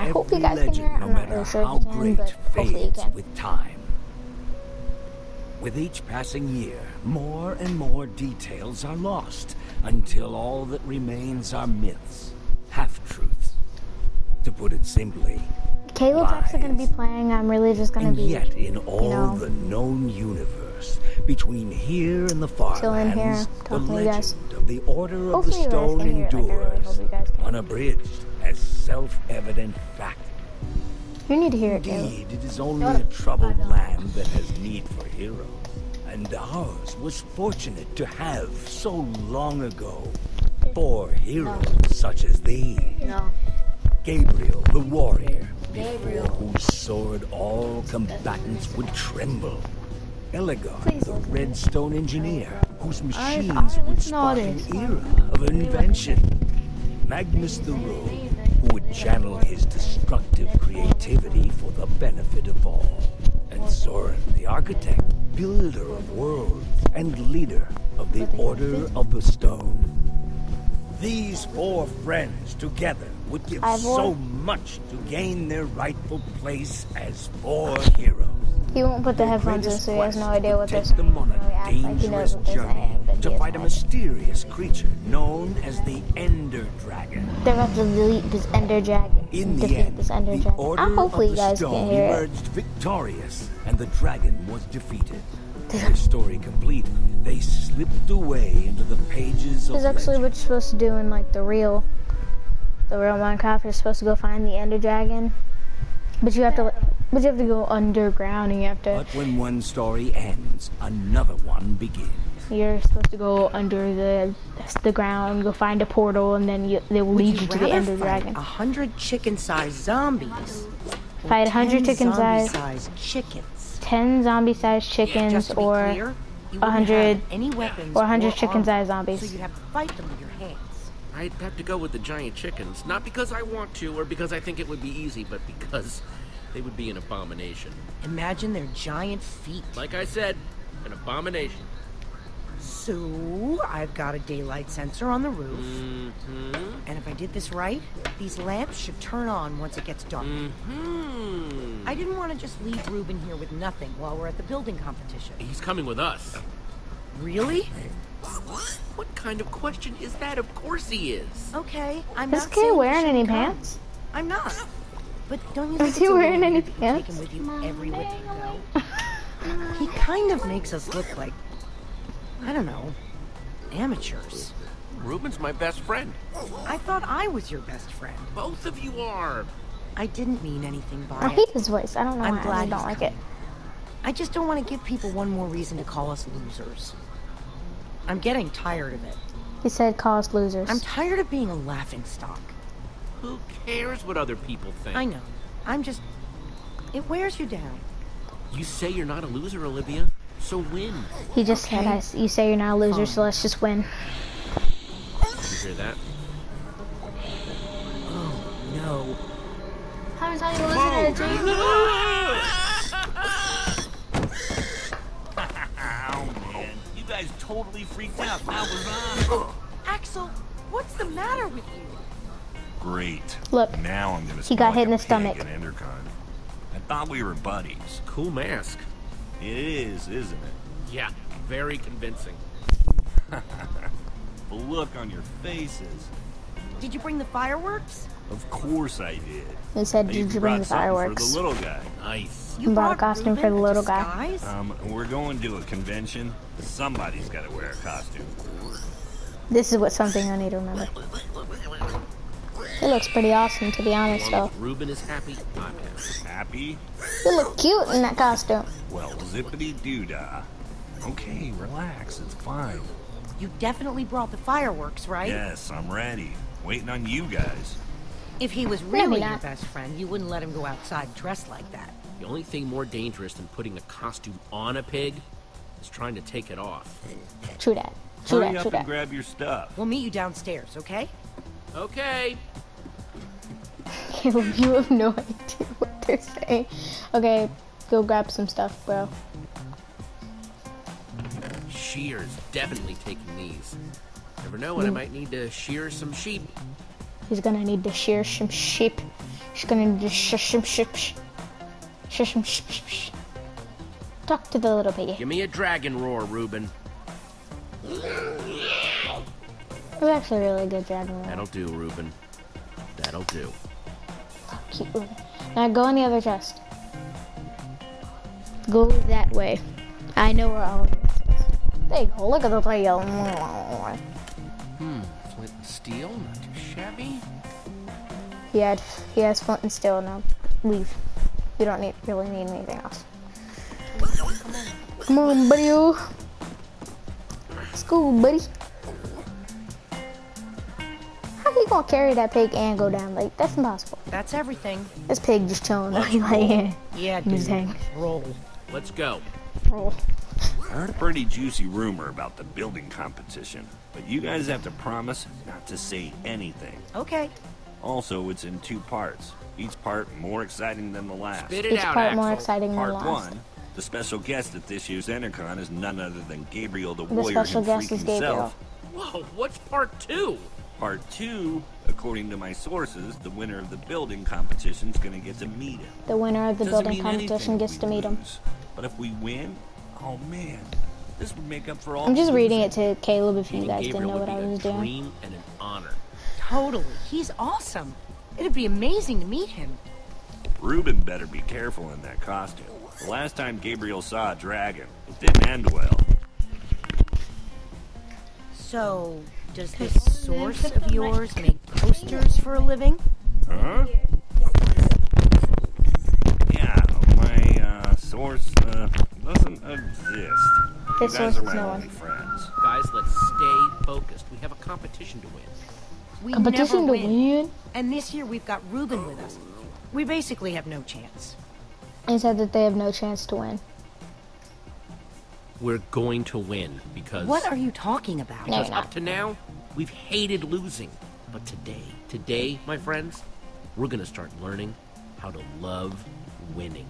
I hope you Every guys can legend, hear it. no I'm not matter really sure how if you can, great, but hopefully you fades can. with time. With each passing year, more and more details are lost until all that remains are myths, half-truths. To put it simply, Caleb's actually going to be playing. I'm really just going to be yet in all know, the known universe, between here and the far chilling here, the talking to you guys. legend of the Order of the Hopefully you Stone can hear like, endures, you can. unabridged as self-evident fact. You need to hear it, Caleb. Indeed, it is only a troubled land that has need for heroes. And ours was fortunate to have, so long ago, four heroes such as these. No. Gabriel, the warrior, before whose sword all combatants would tremble. Ellegaard, the redstone engineer, whose machines I would spark an noticed. era of invention. Magnus the rogue, who would channel his destructive creativity for the benefit of all. And Soren, the architect, builder of worlds, and leader of the Order of the Stone. These four friends together would give so much to gain their rightful place as four heroes. He won't put the headphones in, so he has no idea what saying. them on a acts like he knows dangerous journey to fight a mysterious creature known as the Ender Dragon. They're about to delete this Ender Dragon. In the defeat end, this Ender the Dragon. Order I hopefully of you the guys Stone can hear it. emerged victorious, and the dragon was defeated. Their story complete, they slipped away into the pages of This is actually legend. what you're supposed to do in like the real, the real Minecraft. You're supposed to go find the Ender Dragon, but you have to, but you have to go underground and you have to. But when one story ends, another one begins. You're supposed to go under the the ground, go find a portal, and then you, they will Would lead you you to the rather Ender fight Dragon. A hundred chicken-sized zombies. Fight a hundred chicken-sized- zombie-sized chickens. Ten zombie-sized chickens, Just or clear, you 100 any weapons or 100 chicken-sized zombies. So you'd have to fight them with your hands. I'd have to go with the giant chickens, not because I want to or because I think it would be easy, but because they would be an abomination. Imagine their giant feet. Like I said, an abomination. So I've got a daylight sensor on the roof, Mm-hmm. and if I did this right, these lamps should turn on once it gets dark. Hmm. I didn't want to just leave Reuben here with nothing while we're at the building competition. He's coming with us. Really? What what kind of question is that? Of course he is. Okay, I'm Is not kid saying you wearing any shouldn't come. pants? I'm not. But don't you Is think it's he wearing any weird that you pants? Take him with you everywhere you go. he kind of makes us look like, I don't know, amateurs. Reuben's my best friend. I thought I was your best friend. Both of you are. I didn't mean anything by I it. hate his voice. I don't know I'm why. I don't he's like it. I just don't want to give people one more reason to call us losers. I'm getting tired of it. He said, "Call us losers." I'm tired of being a laughing stock. Who cares what other people think? I know. I'm just. It wears you down. You say you're not a loser, Olivia. So win. he just said, Okay. I s "You say you're not a loser, so let's just win." You hear that? Oh no. How many times you listen to the dream? Ow, man. You guys totally freaked out. That was on. Axel, what's the matter with you? Great. Look, Now I'm gonna he got smell hit in the stomach. in Endercon. I thought we were buddies. Cool mask. It is, isn't it? Yeah, very convincing. The look on your faces. Did you bring the fireworks? Of course I did. He said, I "Did even you bring the fireworks?" For the little guy. Nice. You Brought a costume for the a little guy. disguise? Um, we're going to a convention. Somebody's got to wear a costume. This is what something I need to remember. He looks pretty awesome, to be honest, though. as Reuben is happy, I'm happy. Happy? You look cute in that costume. Well, zippity doo dah. Okay, relax. It's fine. You definitely brought the fireworks, right? Yes, I'm ready. Waiting on you guys. If he was really your best friend, you wouldn't let him go outside dressed like that. The only thing more dangerous than putting a costume on a pig is trying to take it off. True that. True Hurry that. up True and that. grab your stuff. We'll meet you downstairs, okay? Okay. Caleb, you have no idea what they're saying. Okay, go grab some stuff, bro. Shear's definitely taking these. Never know when I hmm. might need to shear some sheep. He's gonna need to shear some sheep. He's gonna shush him, shush, shush him, shush, shush, shush. Talk to the little piggy. Give me a dragon roar, Reuben. It was actually really good dragon roll. That'll do, Reuben. That'll do. Keep moving. Now go on the other chest. Go that way. I know where all of this is. There you go. Look at the tail. Hmm, flint and steel, not too shabby. He had he has flint and steel now. Leave. You don't need really need anything else. Come on, buddy. Let's go, buddy. Gonna carry that pig and go down? Like that's impossible. That's everything. This pig just chilling. Let's Like, like, roll. Yeah, He's dude. hanging. Roll. Let's go. roll. I heard a pretty juicy rumor about the building competition, but you guys have to promise not to say anything. Okay. Also, it's in two parts. Each part more exciting than the last. Spit it Each out, part more Axel. exciting Part than last. one, the special guest at this year's EnderCon is none other than Gabriel the, The Warrior special guest is Gabriel. himself. Whoa, what's part two? Part two, according to my sources, the winner of the building competition is going to get to meet him. The winner of the Doesn't building competition gets to meet him. lose. But if we win, oh man, this would make up for all. I'm just reading it to Caleb if you Meeting guys didn't know what I was a doing. dream and an honor. Totally. He's awesome. It'd be amazing to meet him. Reuben better be careful in that costume. The last time Gabriel saw a dragon, it didn't end well. So, does this source of yours make posters for a living? Huh? Yeah, my uh, source uh, doesn't exist. This you guys source are is my no only one. friends. Guys, let's stay focused. We have a competition to win. We Competition never to win. win. And this year we've got Reuben with us. We basically have no chance. And said that they have no chance to win. We're going to win because What are you talking about? No. because up to now we've hated losing, but today, today, my friends, we're gonna start learning how to love winning.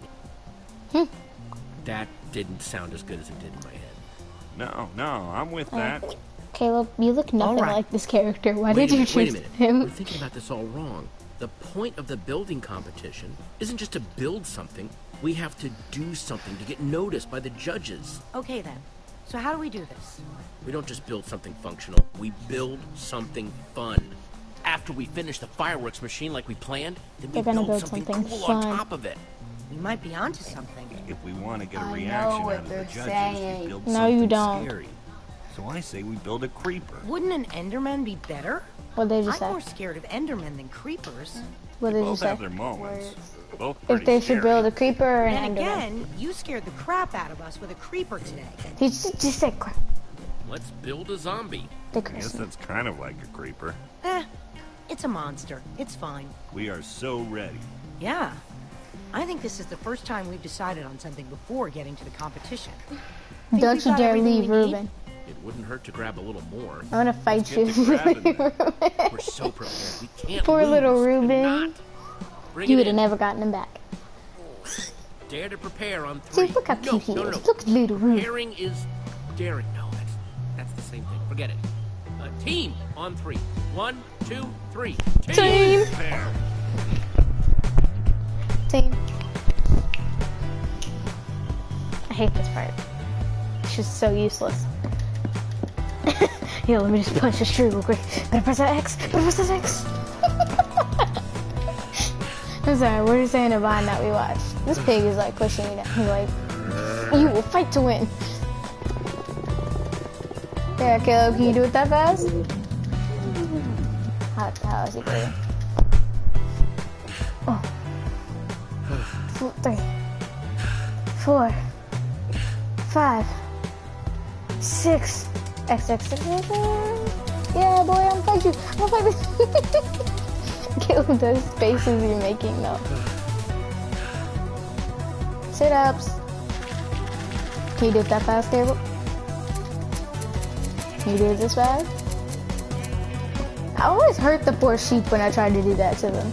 Hmm. That didn't sound as good as it did in my head. No, no, I'm with that. Caleb, you look nothing right. like this character. Why Wait did a you minute, wait a minute. him? We're thinking about this all wrong. The point of the building competition isn't just to build something. We have to do something to get noticed by the judges. Okay then. So how do we do this? We don't just build something functional, we build something fun. After we finish the fireworks machine like we planned, then we They're gonna build, build something, something cool fun. on top of it. We might be onto something. If we want to get a I reaction out of the they're judges, saying. we build No, something you don't. scary. So I say we build a creeper. Wouldn't an Enderman be better? What did you I'm say? more scared of Endermen than creepers. What did you Both say? have their moments. Both If pretty they should scary. build a creeper or an And enderman. again, you scared the crap out of us with a creeper today. He just, just said crap. Let's build a zombie. The I guess that's kind of like a creeper. Eh, it's a monster. It's fine. We are so ready. Yeah. I think this is the first time we've decided on something before getting to the competition. Don't you dare leave, we need? Reuben. Wouldn't hurt to grab a little more. I'm gonna fight Get you. We're so prepared. We can't Poor little Reuben. you would have never gotten him back. Dare to prepare on See, look how no, cute he no, no, is. no. Look at little Reuben. Preparing is daring. No, that's that's the same thing. Forget it. Uh, team on three. One, two, three. Team. There. Team. I hate this part. It's just so useless. Here, let me just punch this tree real quick. Better press that X. Better press that X. I'm sorry, we're just saying a vine that we watched. This pig is like pushing me down. He's like, you will fight to win. Yeah, Caleb, can you do it that fast? How, how is he doing? Oh. Four, three, four, five, six. X, X, X, X, X. Yeah, boy, I'm fight you. I'm fight you. Caleb, those faces you're making though. Sit ups. Can you do that fast, Caleb? Can you do this fast? I always hurt the poor sheep when I try to do that to them.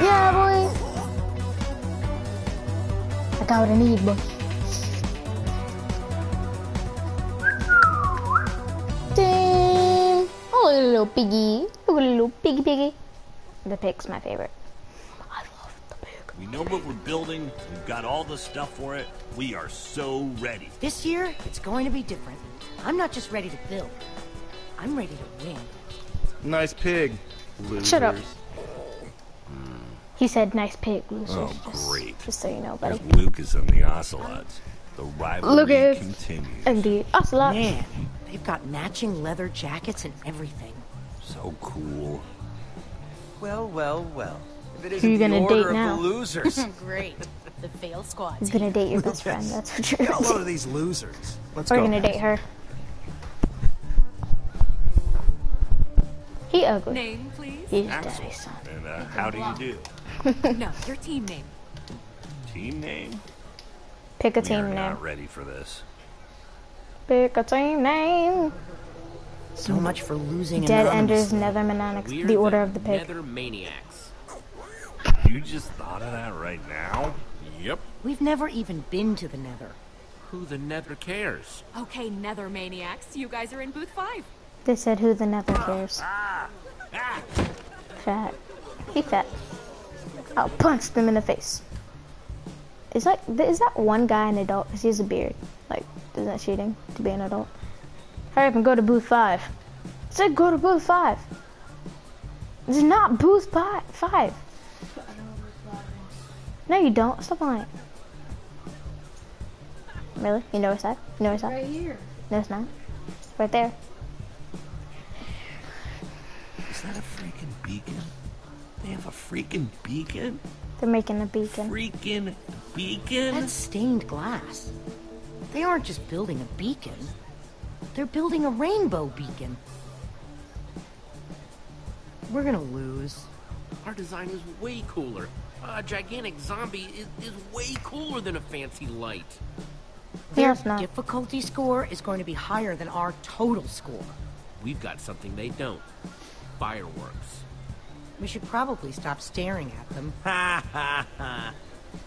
Yeah, boy. I got what I need, boy. Ding! Oh, little piggy. Look at little piggy piggy. The pig's my favorite. I love the pig. We know what we're building. We've got all the stuff for it. We are so ready. This year, it's going to be different. I'm not just ready to build. I'm ready to win. Nice pig. Losers. Shut up. He said, "Nice pig, oh, losers." Oh, great. Just so you know, buddy. There's Lukas and the Ocelots. The rivalry Lukas. continues. And the ocelot. Man, they've got matching leather jackets and everything. So cool. Well, well, well. If it Who isn't you gonna date now? the losers. Great. The fail squad. He's gonna date your best friend. That's what you're a gonna lot do. of these losers. Let's We're go. gonna date her. He ugly. Name, please. He's Axel. daddy's son. And uh, how do you do? No, your team name. Team name? Pick a We are team name. not ready for this. Pick a team name. So much for losing Dead anonymously. Enders, Nether Manonix, We're the Order of the Pig. Nether maniacs. You just thought of that right now? Yep. We've never even been to the Nether. Who the Nether cares? Okay, Nether Maniacs. You guys are in booth five. They said who the Nether cares. Ah, ah. Fat. He fat. I'll punch them in the face. Is that is that one guy an adult? Cause he has a beard. Like, is that cheating to be an adult? Hurry up and go to booth five. I said go to booth five. It's not booth fi- five. No, you don't. Stop lying. Really? You know it's that? You know it's that? Right here. No, it's not. Right there. Is that a freaking beacon? They have a freaking beacon? They're making a beacon. Freaking beacon? That's stained glass. They aren't just building a beacon. They're building a rainbow beacon. We're gonna lose. Our design is way cooler. A gigantic zombie is, is way cooler than a fancy light. Yeah, it's not. Difficulty score is going to be higher than our total score. We've got something they don't. Fireworks. We should probably stop staring at them. Ha ha ha.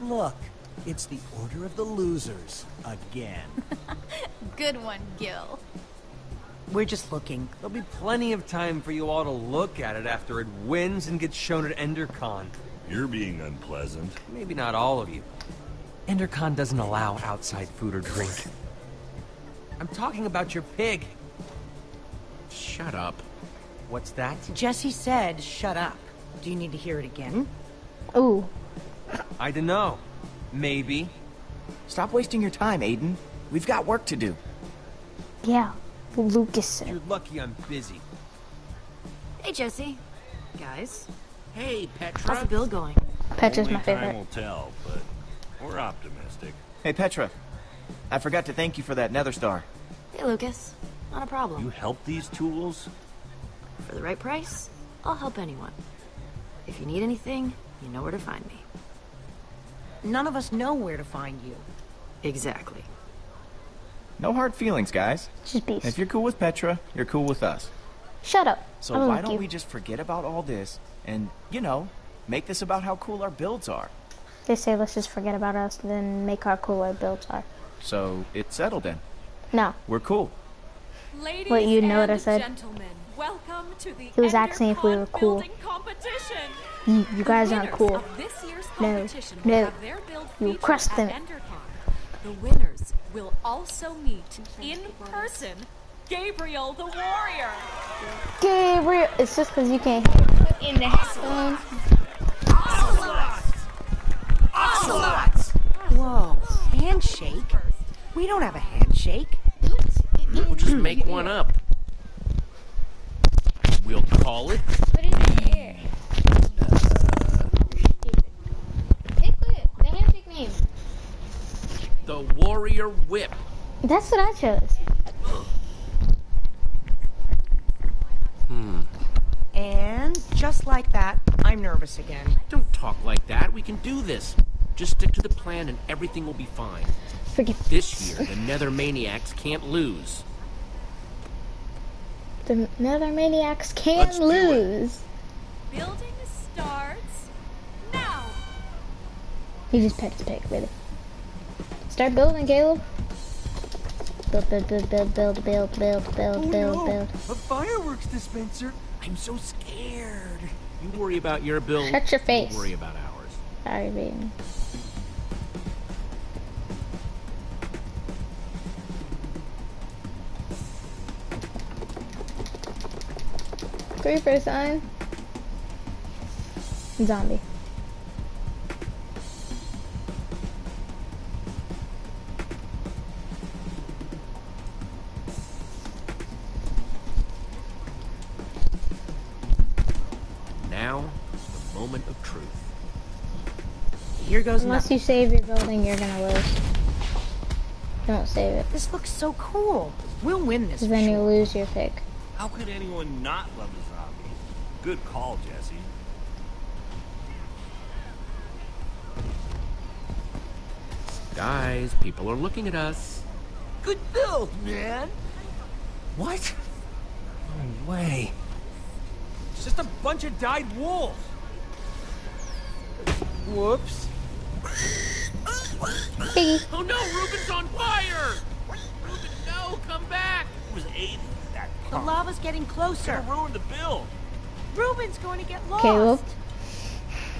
Look, it's the order of the losers. Again. Good one, Gill. We're just looking. There'll be plenty of time for you all to look at it after it wins and gets shown at EnderCon. You're being unpleasant. Maybe not all of you. EnderCon doesn't allow outside food or drink. I'm talking about your pig. Shut up. What's that? Jesse said, shut up. Do you need to hear it again? Hmm? Ooh. I don't know. Maybe. Stop wasting your time, Aiden. We've got work to do. Yeah. Lukas said. You're lucky I'm busy. Hey, Jesse. Guys, Hey, Petra. how's the bill going? Petra's Only my time favorite. will tell, but we're optimistic. Hey, Petra. I forgot to thank you for that Nether Star. Hey, Lukas. Not a problem. You help these tools? For the right price, I'll help anyone. If you need anything, you know where to find me. None of us know where to find you. Exactly. No hard feelings, guys. Just beast. If you're cool with Petra, you're cool with us. Shut up. So I don't why don't you. we just forget about all this and, you know, make this about how cool our builds are? They say let's just forget about us, then make our cooler builds are. So it's settled then. No. We're cool. Ladies Wait, you know what I and said? Gentlemen, welcome to the He was asking if we were cool. competition. You, you guys aren't cool. This year's No, no. will have their build You featured crushed them. The winners will also meet in person Gabriel the Warrior. Gabriel. It's just because you can't hear in the headphones. Whoa, handshake? We don't have a handshake. We'll just make one up. We'll call it Put it in the air. Pick it. The handshake name. the Warrior Whip. That's what I chose. Hmm. And just like that, I'm nervous again. Don't talk like that. We can do this. Just stick to the plan and everything will be fine. Forget This year, the Nether Maniacs can't lose. the Nether Maniacs can Let's lose. Building starts now. He just pet his pig, really. Start building, Caleb. Build, build, build, build, build, build, build, build, oh, build, no. build. A fireworks dispenser? I'm so scared. You worry about your build. Shut your face. You worry about ours. Sorry, baby. Creeper sign. Zombie. Moment of truth. Here goes Unless nothing. you save your building, you're gonna lose. Don't save it, This looks so cool. We'll win this. because for then you sure. lose your pick. How could anyone not love a zombie? Good call, Jesse. Guys, people are looking at us. Good build, man. What? No way. It's just a bunch of dyed wolves. Whoops. Piggy. Oh no, Reuben's on fire! Reuben, no, come back! It was Aiden. That The punk. lava's getting closer. Gonna ruin the build. Reuben's going to get lost. Caleb.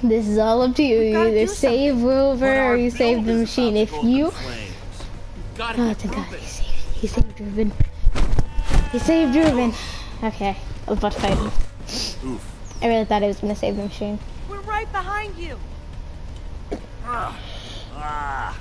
This is all up to you. You either save But Rover or you save the machine. If to go up in you flames. You gotta Oh, get thank God. He saved, he saved Reuben. He saved Reuben. Okay, I was about to fight him. Oof. I really thought he was going to save the machine. We're right behind you. Ah.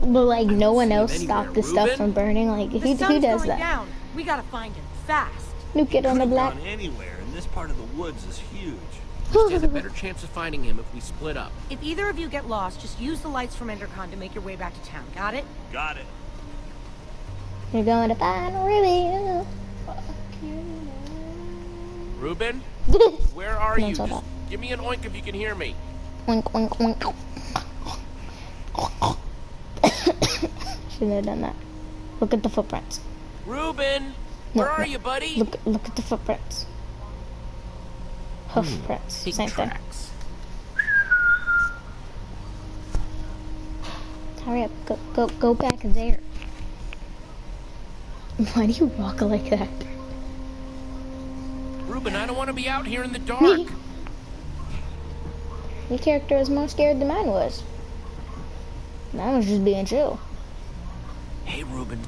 But like no one else stopped the stuff from burning. Like The who, who does that? down. We gotta find him fast. Nuke it on the Could've black. gone anywhere, and this part of the woods is huge. We stand a better chance of finding him if we split up. If either of you get lost, just use the lights from Endercon to make your way back to town. Got it? Got it. You're going to find Ruby. Reuben, where are you? Just give me an oink if you can hear me. Wink, wink, wink. Shouldn't have done that. Look at the footprints. Reuben, No, where are no. you, buddy? Look, look at the footprints. Hoof hmm. prints. Big Same thing. Hurry up. Go, go, go back there. Why do you walk like that? Reuben, I don't want to be out here in the dark. Your character was more scared than mine was. Mine was just being chill. hey, Reuben,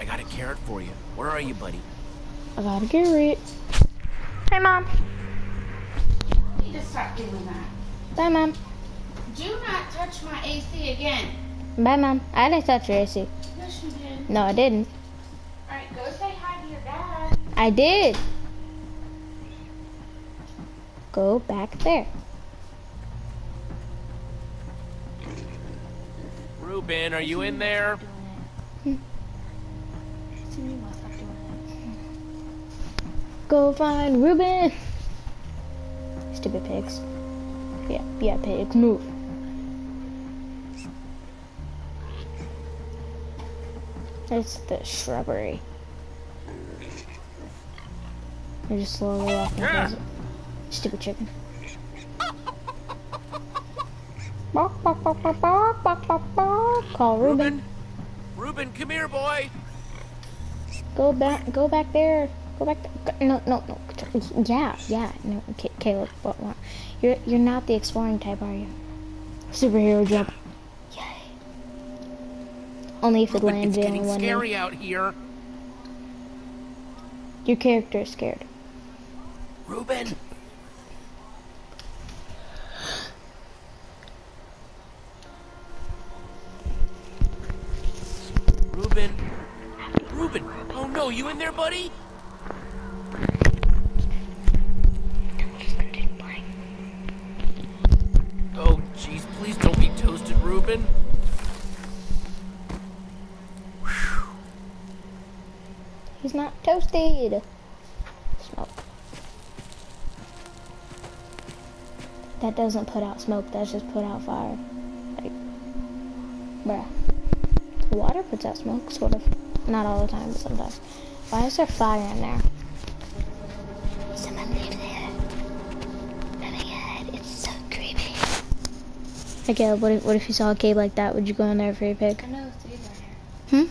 I got a carrot for you. Where are you, buddy? I got a carrot. it. Hey, Mom. You need to stop doing that. Bye, Mom. Do not touch my AC again. Bye, Mom. I didn't touch your AC. Yes, you did. No, I didn't. Alright, go say hi to your dad. I did. Go back there. Reuben, are you in there? Go find Reuben. Stupid pigs. Yeah, yeah, pigs, move. It's the shrubbery. They're just slowly walking it. Stupid chicken. Bark, bark, bark, bark, bark, bark, bark, bark. Call Reuben. Reuben? Come here, boy. Go back. Go back there. Go back. There. No, no, no. Yeah, yeah. No, Ca- Caleb. What? What? You're you're not the exploring type, are you? Superhero jump. Yay. Only if it Reuben, lands it's in getting one. scary out here. Your character is scared. Reuben. Reuben. Reuben. Oh no, you in there, buddy? Oh, jeez, please don't be toasted, Reuben. He's not toasted. That doesn't put out smoke. That's just put out fire. Like, bruh. Water puts out smoke, sort of. Not all the time, but sometimes. Why is there fire in there? Someone live there. Oh my god, it's so creepy. Hey Caleb, what if, what if you saw a cave like that? Would you go in there for your pig? I know three down here. Hmm?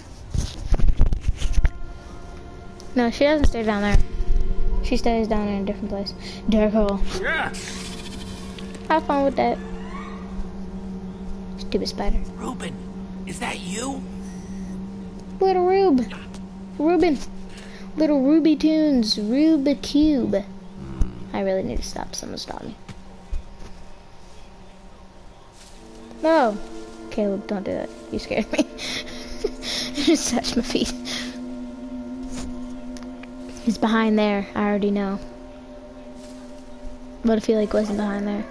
No, she doesn't stay down there. She stays down in a different place. Dark hole. Yeah. Have fun with that. Stupid spider. Reuben, is that you? Little Rube. Reuben. Little Ruby Tunes. Ruby Cube. I really need to stop. Someone stop me. No. Caleb, don't do that. You scared me. you just touched my feet. He's behind there. I already know. What if he like wasn't behind there?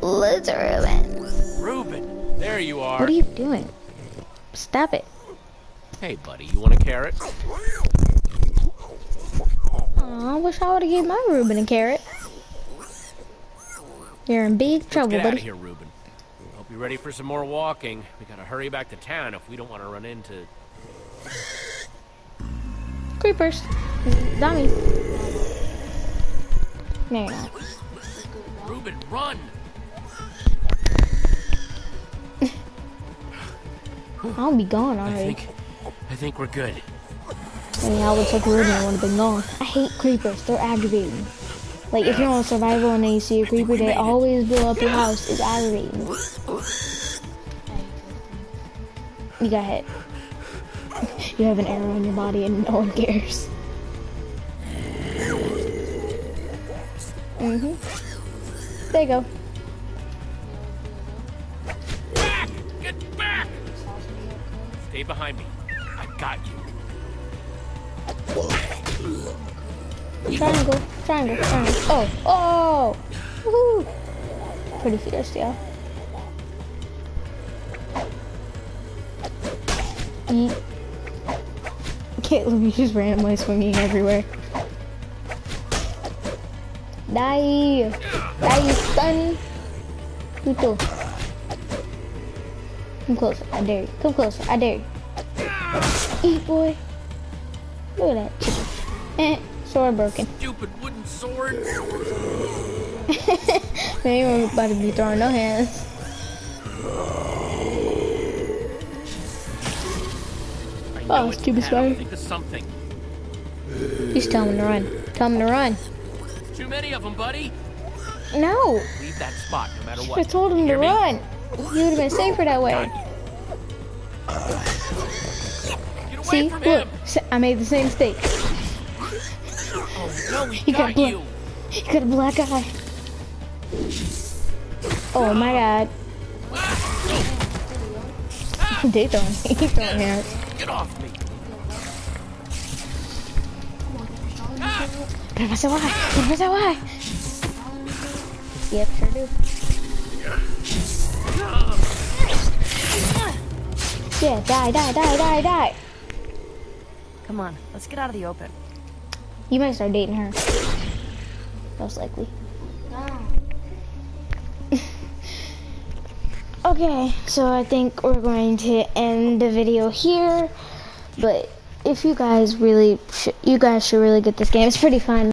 Let's Reuben. Reuben, there you are. What are you doing? Stop it. Hey, buddy, you want a carrot? Aw, I wish I would have gave my Reuben a carrot. You're in big trouble, Get out buddy. of here, Reuben. Hope you're ready for some more walking. We gotta hurry back to town if we don't want to run into. Creepers. Zombies. No, you're not. Reuben, run! I'll be gone I already. think, I think we're good. I mean, I would take Reuben and would have been gone. I hate creepers. They're aggravating. Like, if you're on survival and then you see a creeper, they always blow up your house. It's aggravating. You got hit. You have an arrow in your body and no one cares. Mm-hmm. There you go. Behind me. I got you. Triangle, triangle, triangle. Oh, oh! Woohoo! Pretty fierce, yeah. Yeet. Caleb, you just randomly swinging everywhere. Die! Die, son! You. Come closer, I dare you. Come closer, I dare you. Eat, boy. Look at that chicken. Eh, sword broken. Stupid wooden sword. Ain't about to be throwing no hands. Oh, stupid spider. Think of something. Just tell him to run. Tell him to run. Too many of them, buddy. No! Leave that spot, no matter what. I told him to me? run. He would have been safer that way. See? Look, him! I made the same mistake. Oh no, he He got got you. He got a black eye. Oh my god. They throwing, he throwing hands. Get off me. Se va. Pero no se va. Yep, sure do. Yeah, die, die, die, die, die. Come on, let's get out of the open. You might start dating her. Most likely. okay, so I think we're going to end the video here. But if you guys really, sh- you guys should really get this game. It's pretty fun.